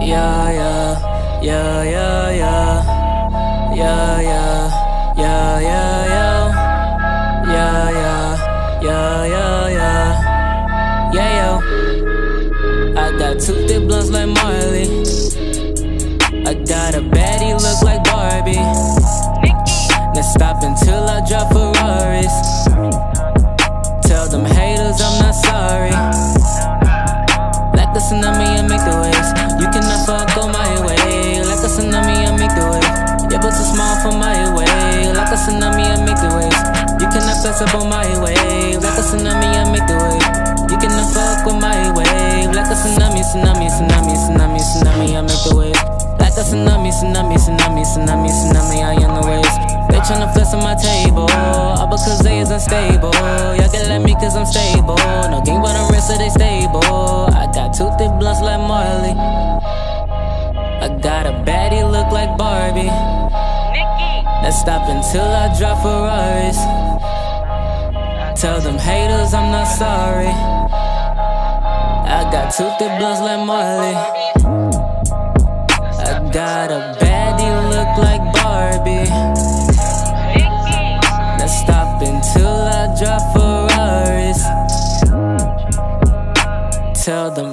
Yeah, yeah, yeah. Yeah, yeah. Yeah, yeah, yeah. Yeah, yeah. Yeah, yeah, yeah. Yeah, yeah, yo. I got two thick blunts like Marley. I got a baddie look like Barbie. Now stop until I drop Ferraris. Tell them haters I'm flex up on my wave. Like a tsunami, I make the wave. You cannot fuck with my wave. Like a tsunami, tsunami, tsunami, tsunami, tsunami, I make the wave. Like a tsunami, tsunami, tsunami, tsunami, tsunami, I am the waves. They tryna flex on my table, all because they is unstable. Y'all can let me cause I'm stable. No game but I'm real, so they stable. I got two thick blunts like Marley. I got a baddie look like Barbie. Now stop until I drop Ferraris. Tell them haters I'm not sorry. I got two thick blunts like Marley. I got a baddie look like Barbie. Now stop until I drop Ferraris. Tell them